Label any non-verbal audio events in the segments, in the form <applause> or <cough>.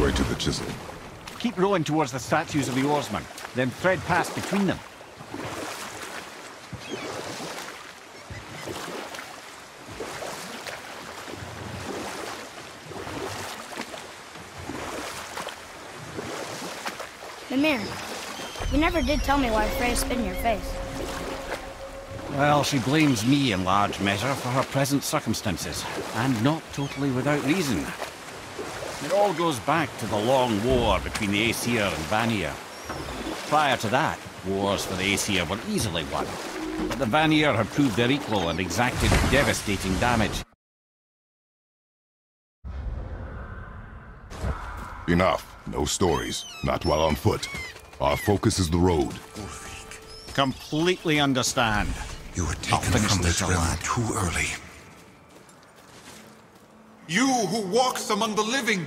way to the chisel? Keep rowing towards the statues of the oarsmen, then thread past between them. Mimir, you never did tell me why Freya spit in your face. Well, she blames me in large measure for her present circumstances, and not totally without reason. It all goes back to the long war between the Aesir and Vanir. Prior to that, wars for the Aesir were easily won, but the Vanir had proved their equal and exacted devastating damage. Enough. No stories. Not while on foot. Our focus is the road. Completely understand. You were taken finish from this realm too early. You who walks among the living,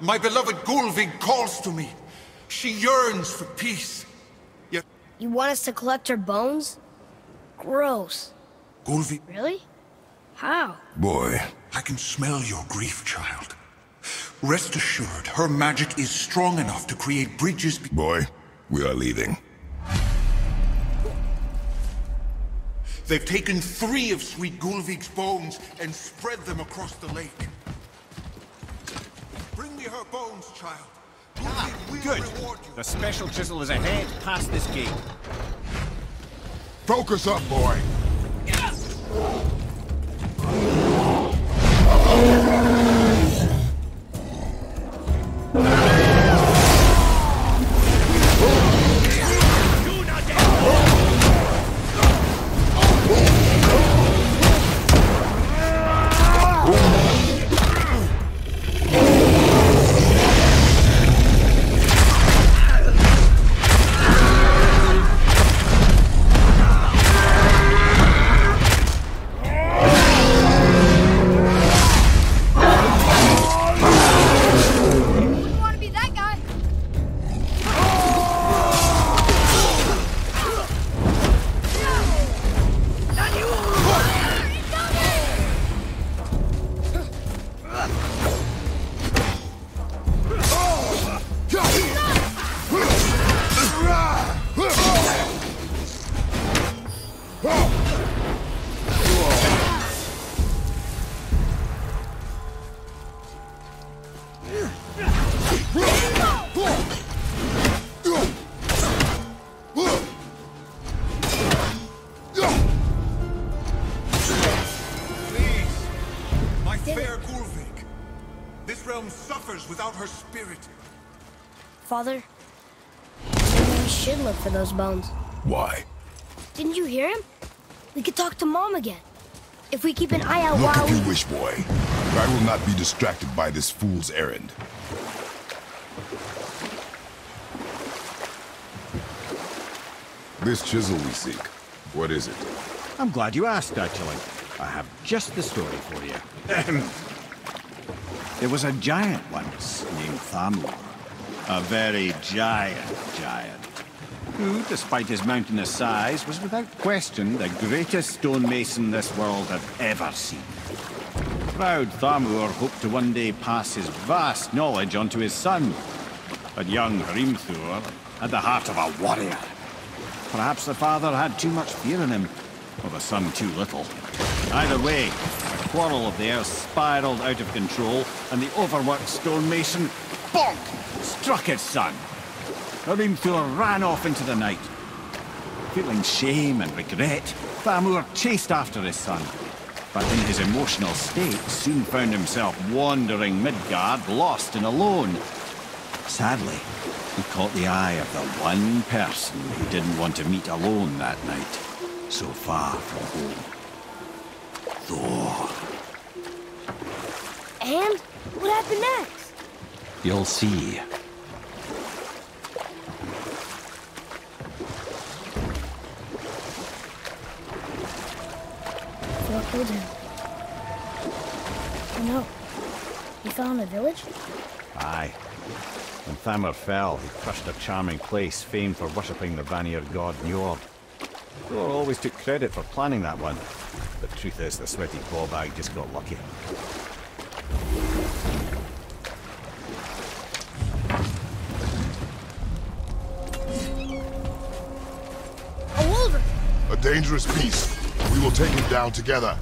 my beloved Gullveig calls to me. She yearns for peace. Yet You want us to collect her bones? Gross. Gullveig, Really? How? Boy, I can smell your grief, child. Rest assured, her magic is strong enough to create bridges be- boy, we are leaving. They've taken three of sweet Gullveig's bones and spread them across the lake. Bring me her bones, child. Ah, Will Good. The special chisel is ahead, past this gate. Focus up, boy! You bones. Why? Didn't you hear him? We could talk to Mom again. If we keep an eye out Look while if we... you wish, boy. But I will not be distracted by this fool's errand. This chisel we seek, what is it? I'm glad you asked, actually. I have just the story for you. Ahem. there was a giant once named Thamur. A very giant giant. Who, despite his mountainous size, was without question the greatest stonemason this world had ever seen. Proud Thamur hoped to one day pass his vast knowledge on to his son. But young Hrimthur had the heart of a warrior. Perhaps the father had too much fear in him, or the son too little. Either way, a quarrel of theirs spiraled out of control, and the overworked stonemason, bonk, struck his son. Hrimthur ran off into the night. Feeling shame and regret, Thamur chased after his son. But in his emotional state, soon found himself wandering Midgard, lost and alone. Sadly, he caught the eye of the one person he didn't want to meet alone that night, so far from home. Thor. And? What happened next? You'll see. what killed him. Oh no. He fell in the village? Aye. When Thamur fell, he crushed a charming place famed for worshipping the Vanir god Njord. Thor always took credit for planning that one. The truth is, the sweaty clawbag just got lucky. A Wulver! A dangerous beast. We will take him down together.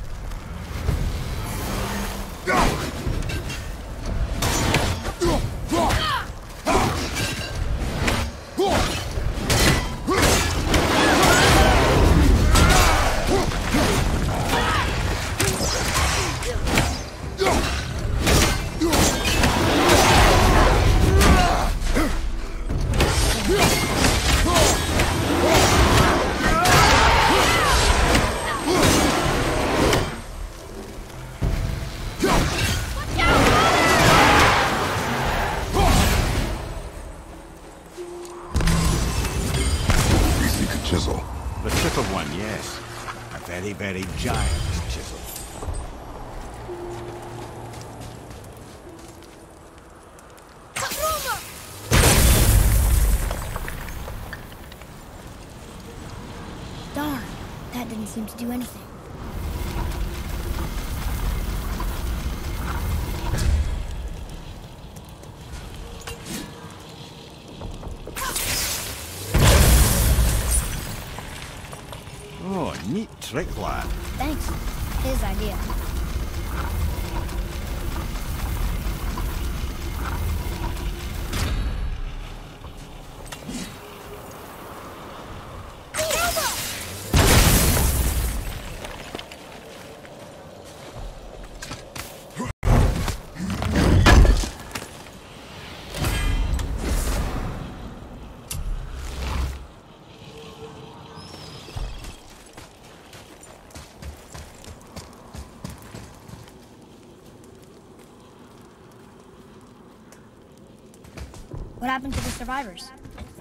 Happened to the survivors?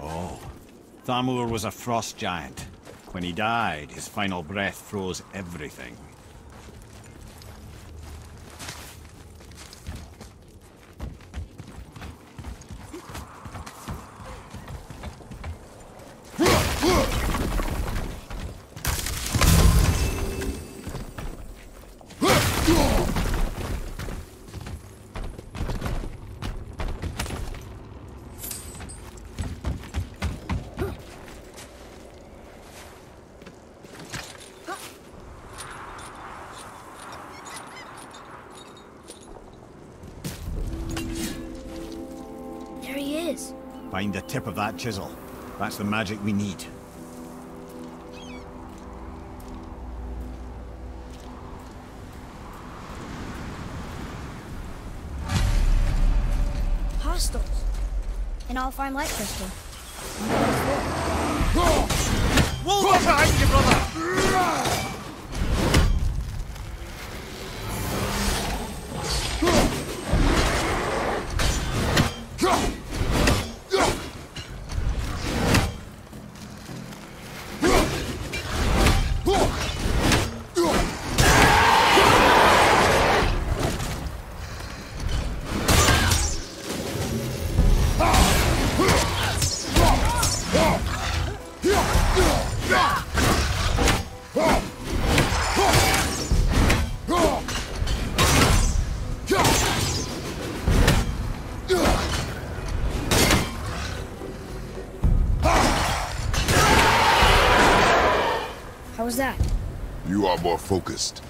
Oh, Thamur was a frost giant. When he died, his final breath froze everything. There he is. Tip of that chisel. That's the magic we need. Hostiles. And I'll find light crystal. Focused.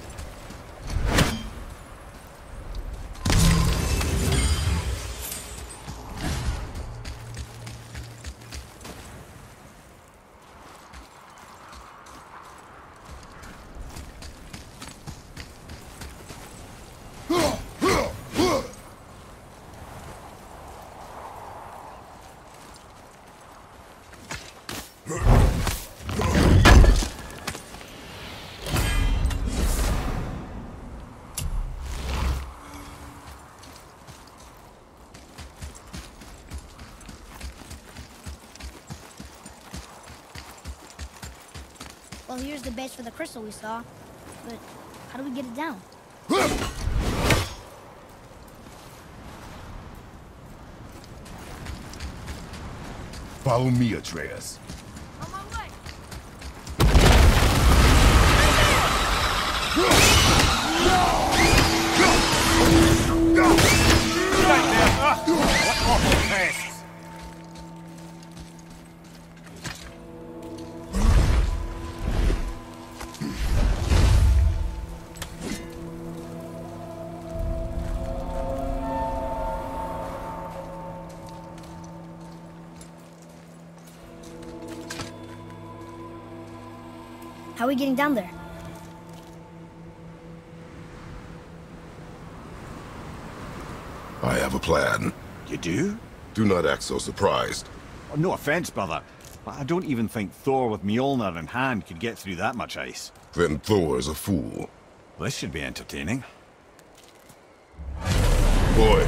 Base for the crystal we saw. But how do we get it down? Follow me, Atreus. We getting down there? I have a plan. You do? Do not act so surprised. Oh, no offense, brother, but I don't even think Thor with Mjolnir in hand could get through that much ice. Then Thor is a fool. This should be entertaining. Boy,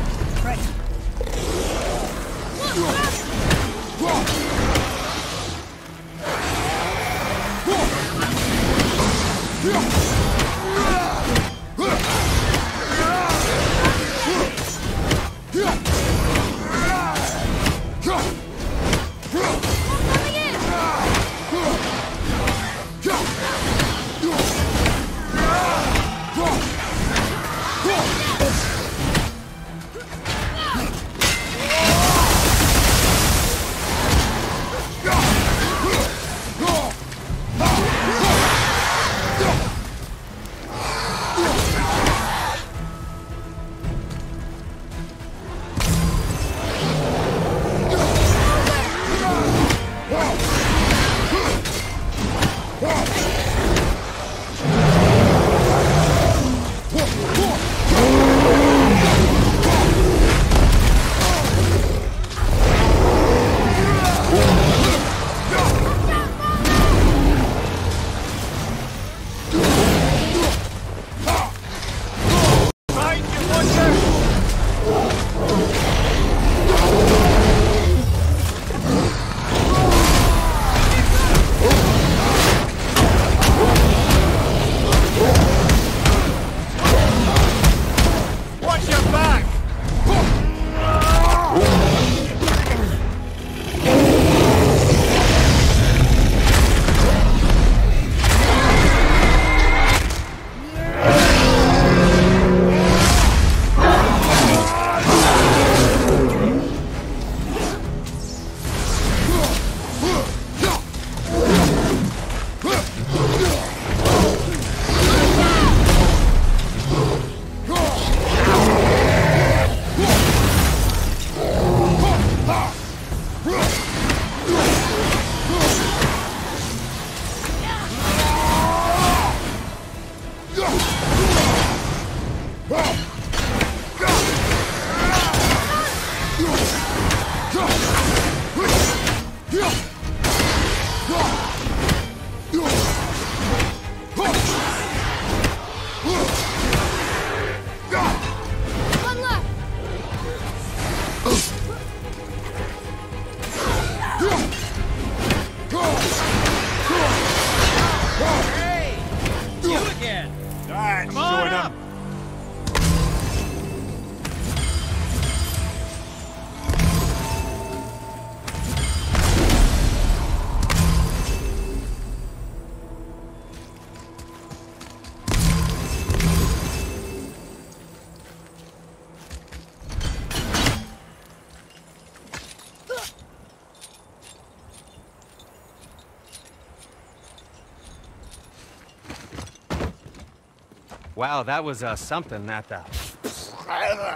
Wow, that was uh, something, that uh,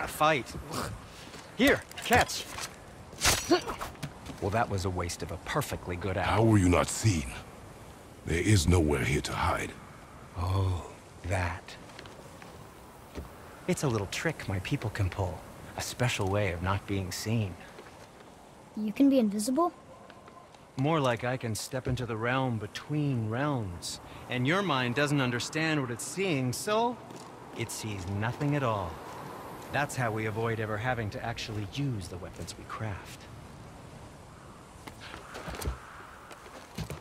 fight. Here, catch. Well, that was a waste of a perfectly good how were you not seen? There is nowhere here to hide. Oh, that. It's a little trick my people can pull. A special way of not being seen. You can be invisible? More like I can step into the realm between realms. And your mind doesn't understand what it's seeing, so it sees nothing at all. That's how we avoid ever having to actually use the weapons we craft.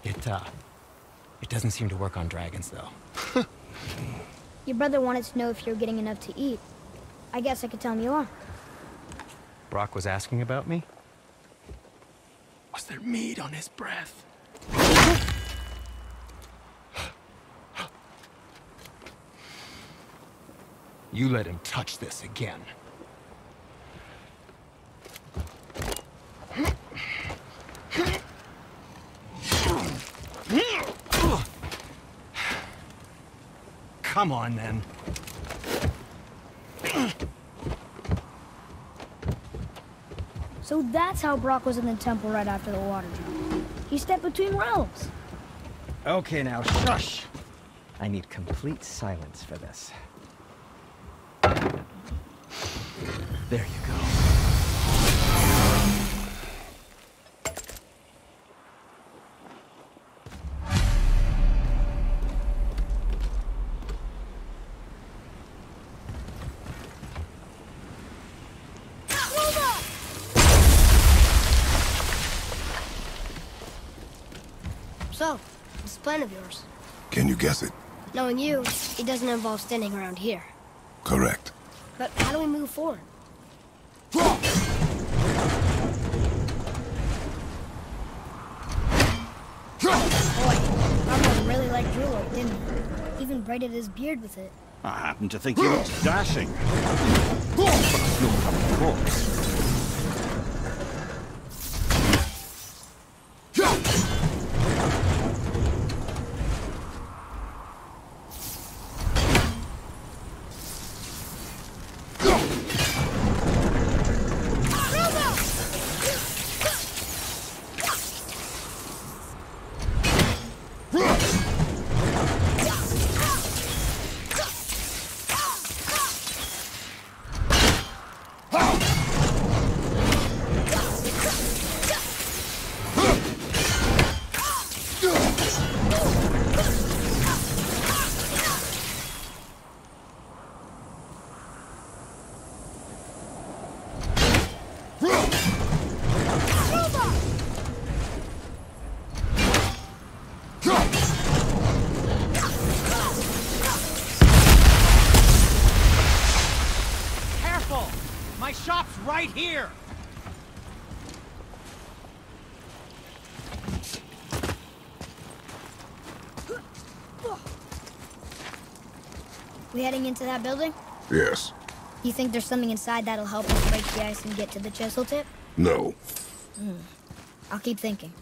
It, uh, it doesn't seem to work on dragons, though. <laughs> Your brother wanted to know if you're getting enough to eat. I guess I could tell him you are. Brok was asking about me? Was there meat on his breath? You let him touch this again. Come on, then. So that's how Brok was in the temple right after the water jump. He stepped between realms. Okay, now shush. I need complete silence for this. There you go. Plan of yours? Can you guess it? Knowing you, it doesn't involve standing around here. Correct. But how do we move forward? Boy, Arnold really liked Drulor, didn't he? Even braided his beard with it. I happen to think he looks dashing. But it's no right here! We heading into that building? Yes. You think there's something inside that'll help us break the ice and get to the chisel tip? No. Hmm. I'll keep thinking.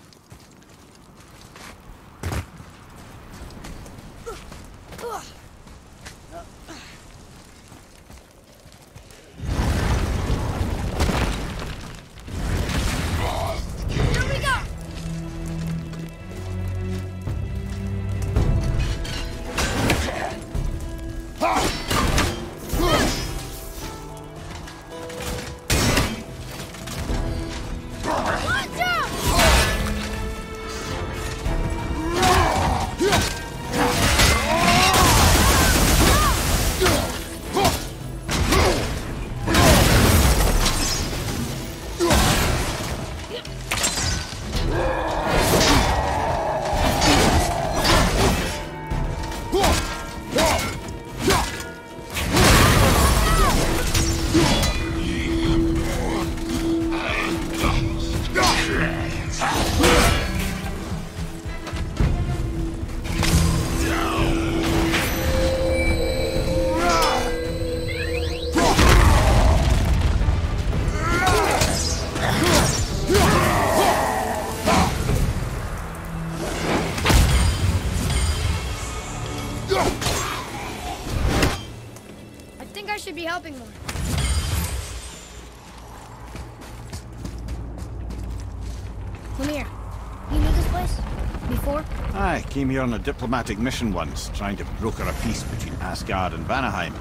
Came here on a diplomatic mission once, trying to broker a peace between Asgard and Vanaheim.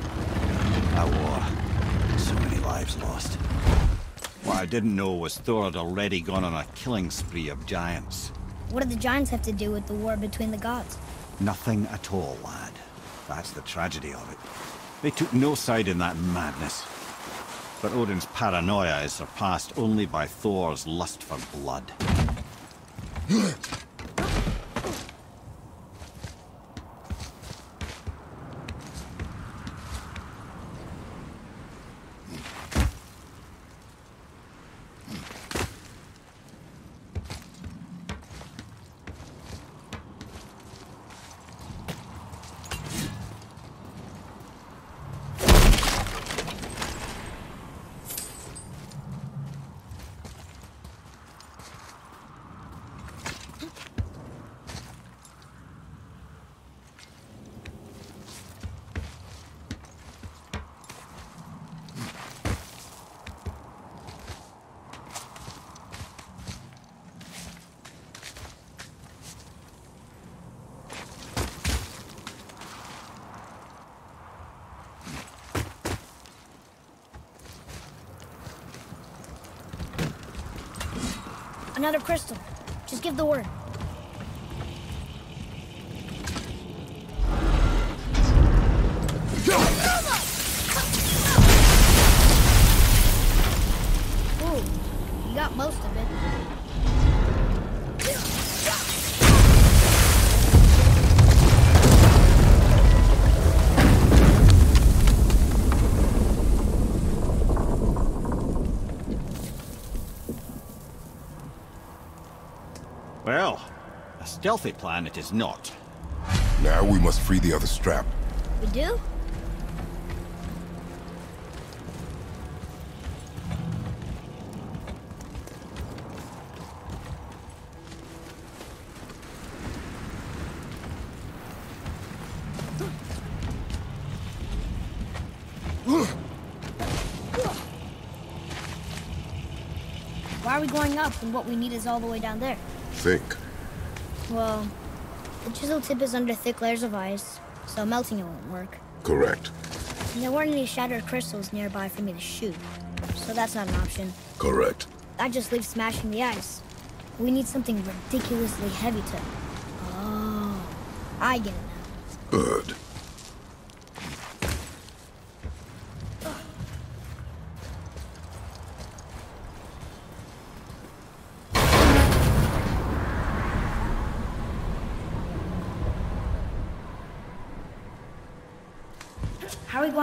A war. So many lives lost. What I didn't know was Thor had already gone on a killing spree of giants. What do the giants have to do with the war between the gods? Nothing at all, lad. That's the tragedy of it. They took no side in that madness. But Odin's paranoia is surpassed only by Thor's lust for blood. <laughs> Another crystal. Just give the word. Stealthy plan it is not. Now we must free the other strap. We do? Why are we going up when what we need is all the way down there? Think. Well, the chisel tip is under thick layers of ice, so melting it won't work. Correct. And there weren't any shattered crystals nearby for me to shoot, so that's not an option. Correct. That just leaves smashing the ice. We need something ridiculously heavy to. Oh, I get it now. Good.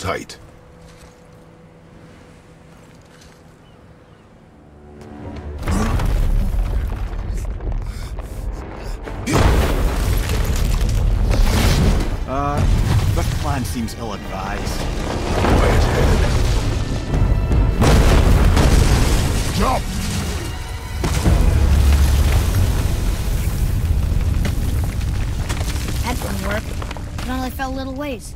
Hold tight. Uh, this plan seems ill-advised. Quiet head. Jump! That didn't work. It only fell a little ways.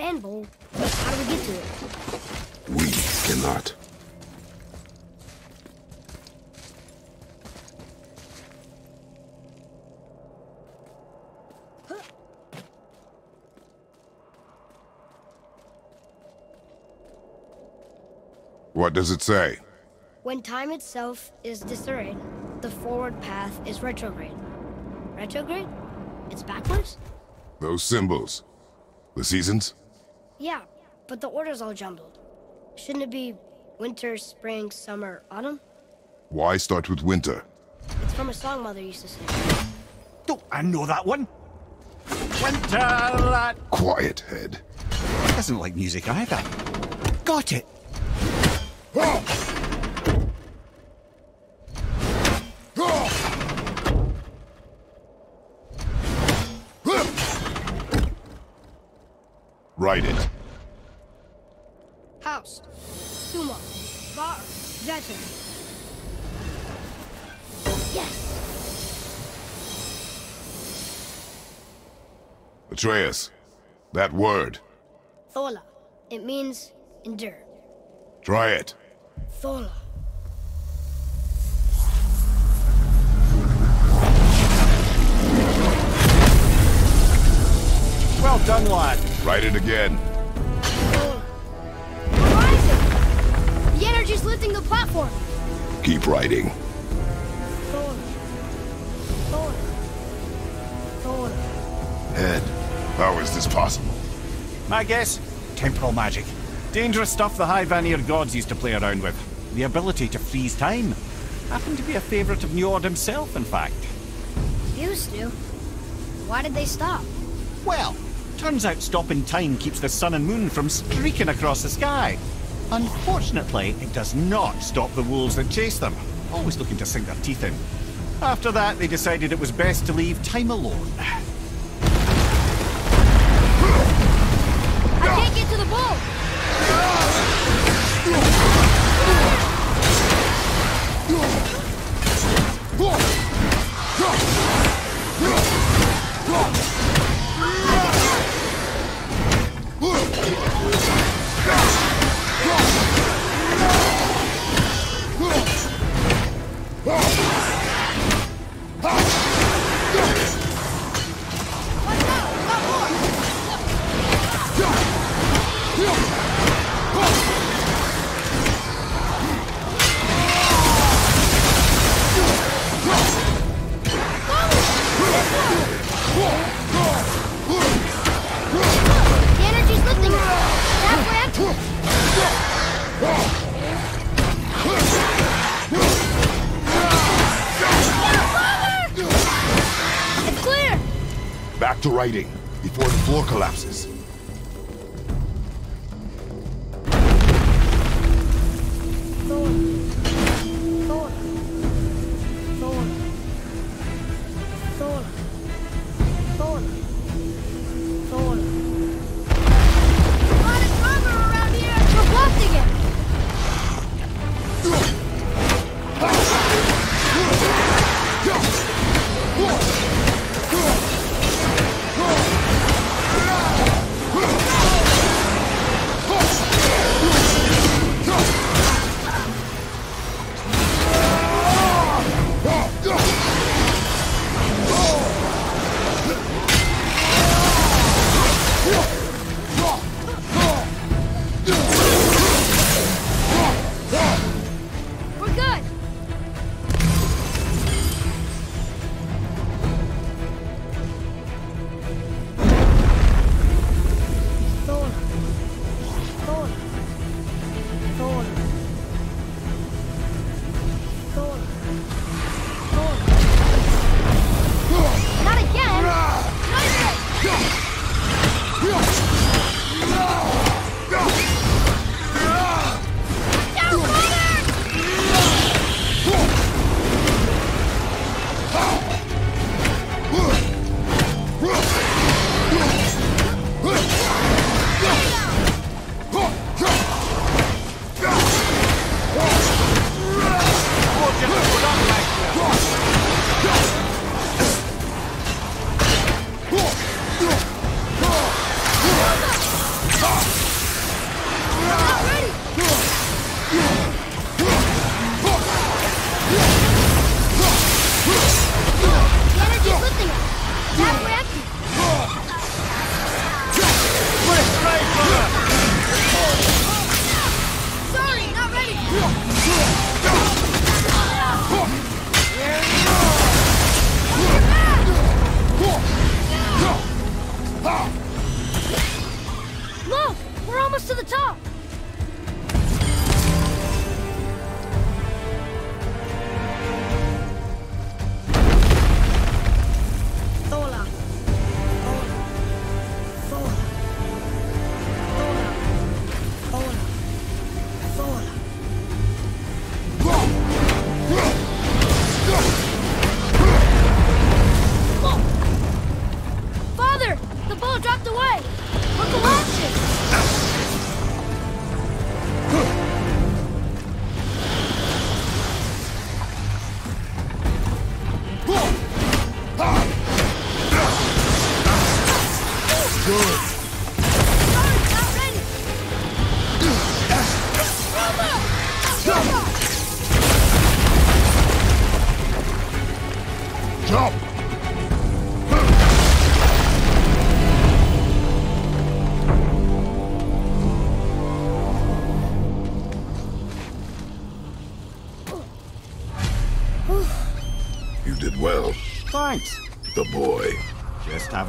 Sand bowl. How do we get to it? We cannot. What does it say? When time itself is disarrayed, the forward path is retrograde. Retrograde? It's backwards? Those symbols. The seasons? Yeah, but the order's all jumbled. Shouldn't it be winter, spring, summer, autumn? Why start with winter? It's from a song Mother used to sing. Don't I know that one? Winter, that Quiet head. doesn't like music either. Got it. Write Atreus. That word. Thola. It means endure. Try it. Thola. Well done, lad. Write it again. Thola. Horizon! The energy's lifting the platform. Keep writing. Thola. Thola. Thola. Head. How is this possible? My guess? Temporal magic. Dangerous stuff the High Vanir gods used to play around with. The ability to freeze time. Happened to be a favourite of Njord himself, in fact. Used to. Why did they stop? Well, turns out stopping time keeps the sun and moon from streaking across the sky. Unfortunately, it does not stop the wolves that chase them, always looking to sink their teeth in. After that, they decided it was best to leave time alone. Can't get to the bull! The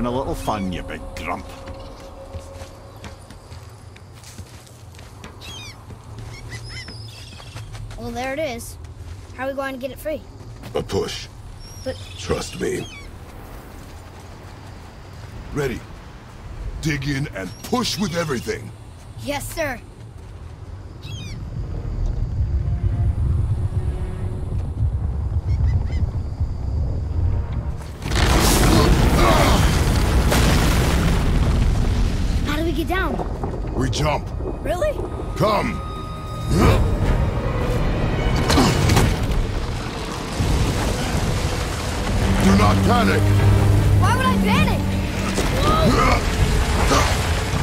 having a little fun, you big grump. Well, there it is. How are we going to get it free? A push. But... Trust me. Ready. Dig in and push with everything. Yes, sir. Jump. Really? Come. Do not panic. Why would I panic?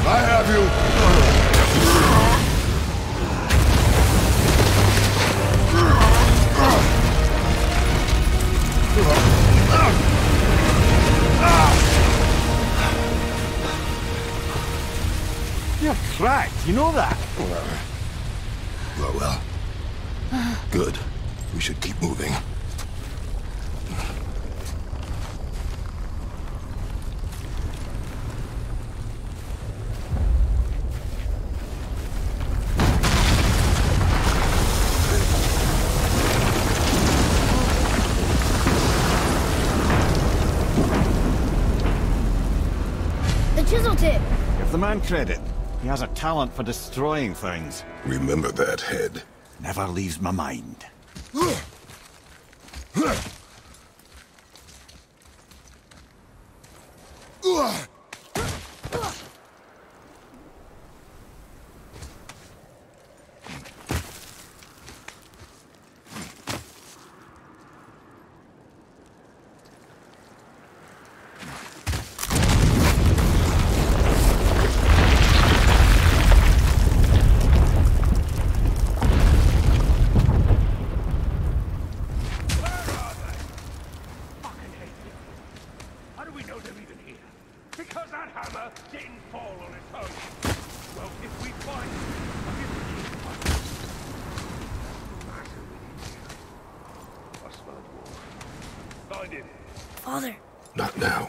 I have you. <laughs> <laughs> You're cracked, you know that? Well, well. Good. We should keep moving. The chisel tip. Give the man credit. He has a talent for destroying things. Remember that head. Never leaves my mind. <laughs> How do we know they're even here? Because that hammer didn't fall on its own. Well, if we find I smell war. Find him. Father. Not now.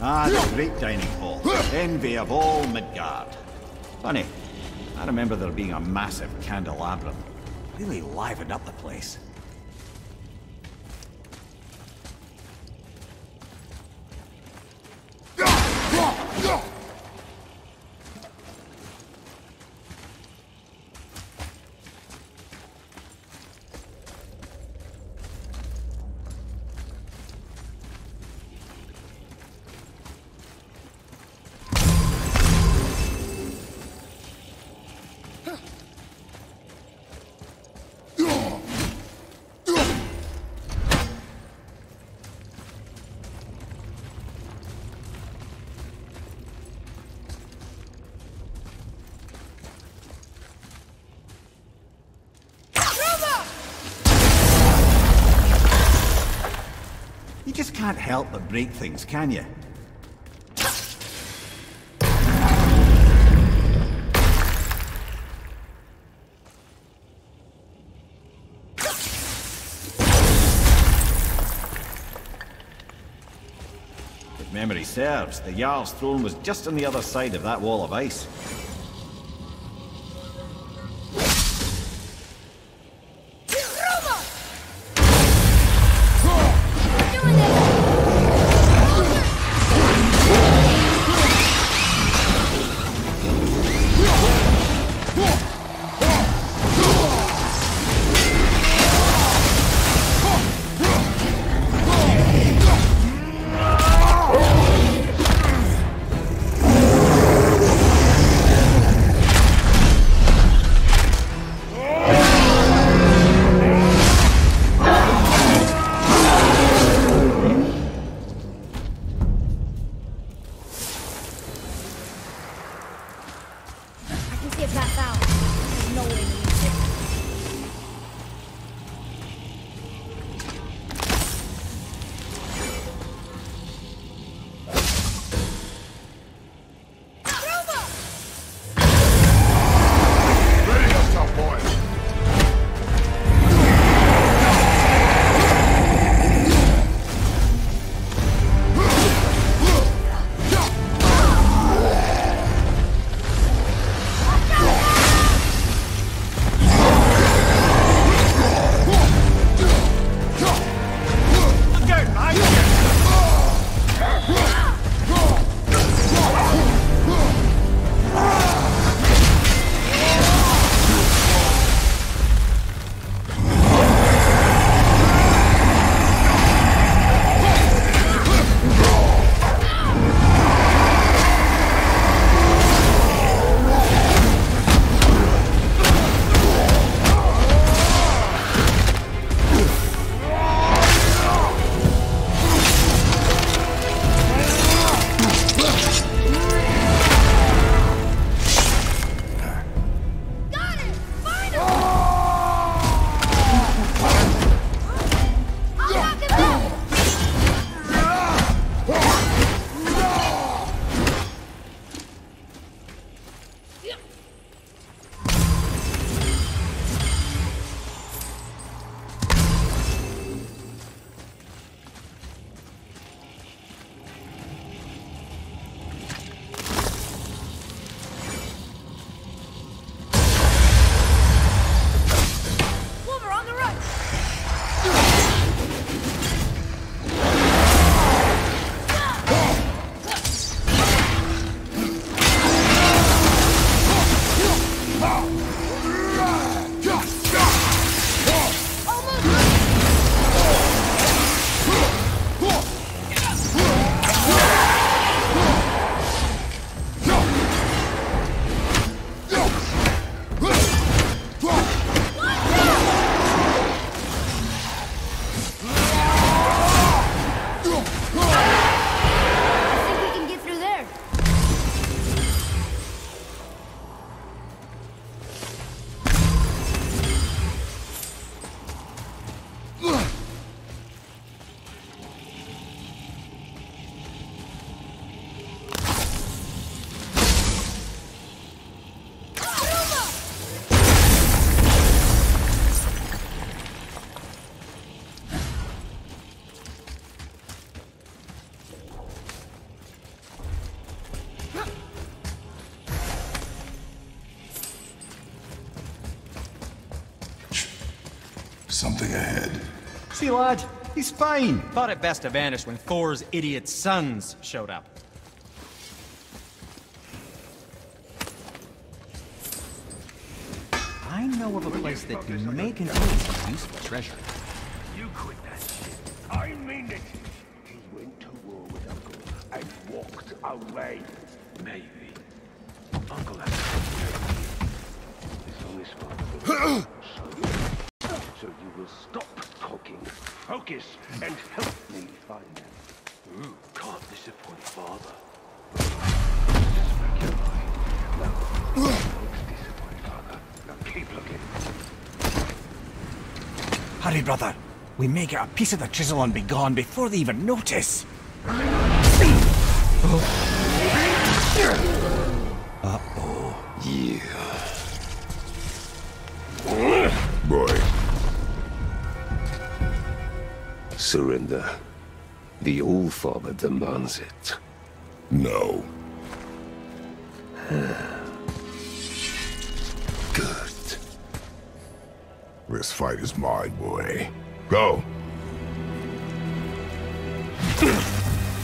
Ah, the great dining hall. Envy of all Midgard. Funny, I remember there being a massive candelabrum. Really livened up the place. Can't help but break things, can you? If memory serves, the Jarl's throne was just on the other side of that wall of ice. See, lad, he's fine. Thought it best to vanish when Thor's idiot sons showed up. I know of a place that may contain some useful treasure. You quit that shit. I mean it. He went to war with Uncle and walked away. Maybe. Uncle has It's on this one. so, so you will stop talking, focus, and help me find them. You can't disappoint father. Just make your mind. No. Don't disappoint father. Now keep looking. Hurry, brother. We may get a piece of the chisel and be gone before they even notice. Uh-oh. you. Boy, Surrender. The Allfather demands it. no. <sighs> This fight is mine, boy. Go.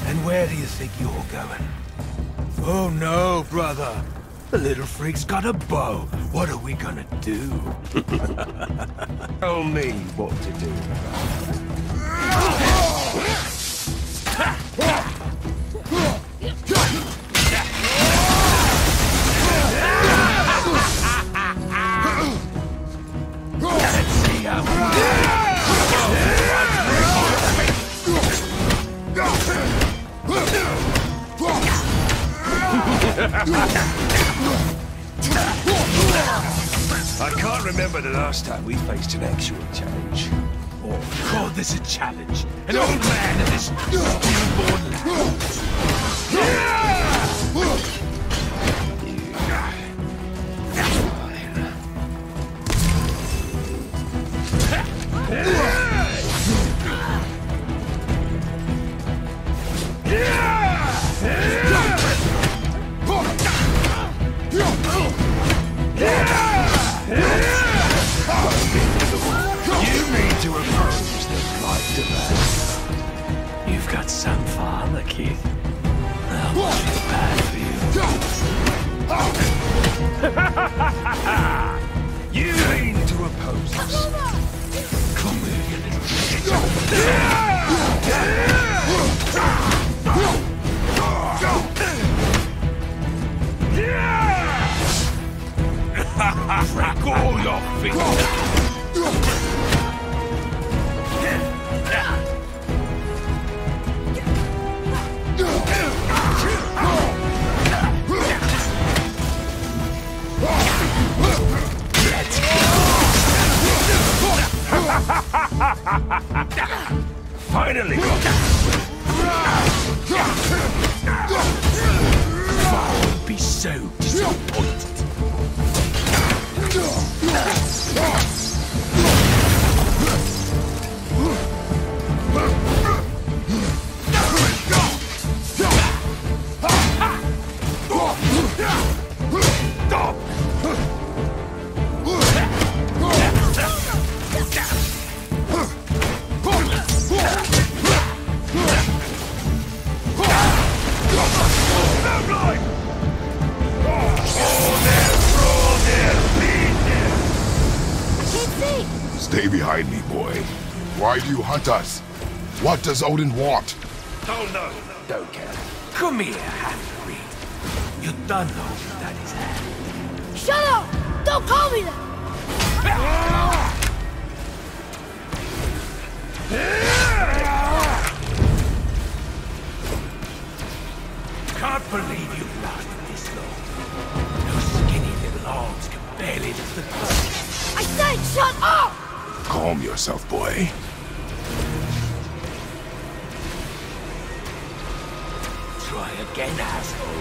And where do you think you're going? Oh no, brother. The little freak's got a bow. What are we gonna do? <laughs> Tell me what to do. We faced an actual challenge. Or call this a challenge. Does Odin want? Oh no! No, don't care. Come here, half-breed. You done know your daddy's hand. Shut up! Don't call me that! Can't believe you've lasted this long. Those skinny little arms can barely lift the gun. I said shut up! Calm yourself, boy. Again, asshole.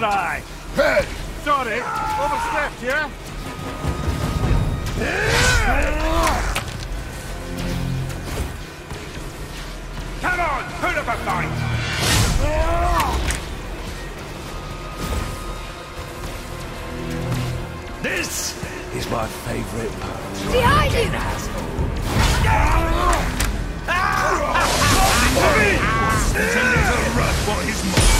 Try. Head! Sorry, overstepped, yeah? Come on, put up a fight! This is my favorite part. Behind you! It's a little rough for his mom.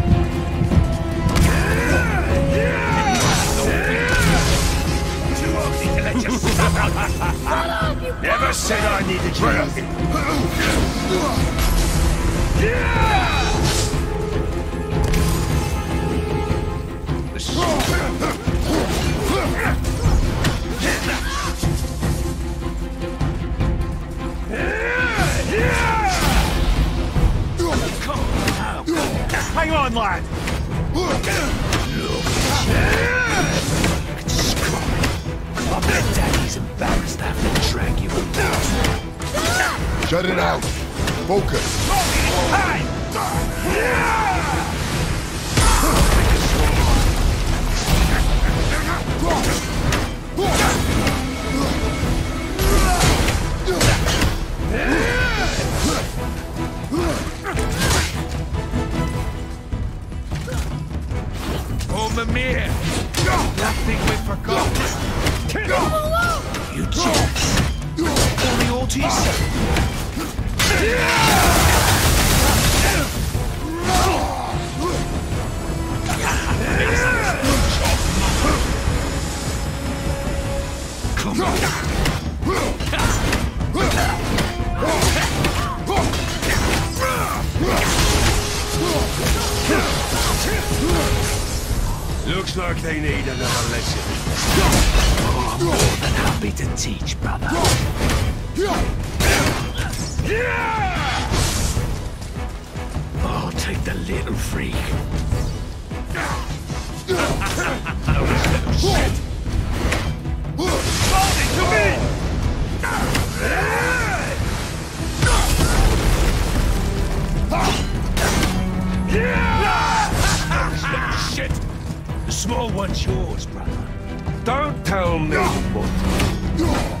Never said I needed you. Hang on, lad. Drag you along. Shut it out. Focus. Oh, Mimir! Nothing we forgot. You 47. Looks like they need another lesson. I'm more than happy to teach, brother. I'll take the little freak. Shit! The small one's yours, brother. Don't tell me what.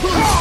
No! <laughs>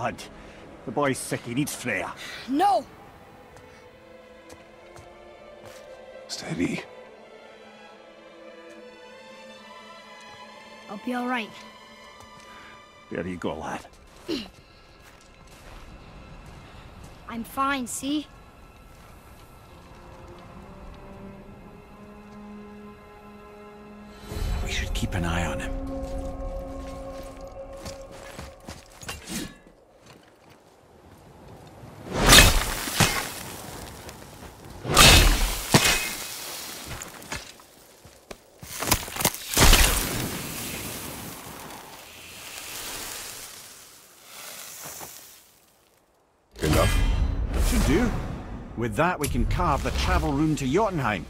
coughing, the. The boy's sick, he needs Freya. No! steady. I'll be alright. There you go, lad. <clears throat> I'm fine, see? We should keep an eye on him. Enough? Should do. With that, we can carve the travel rune to Jotunheim.